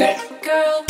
That girl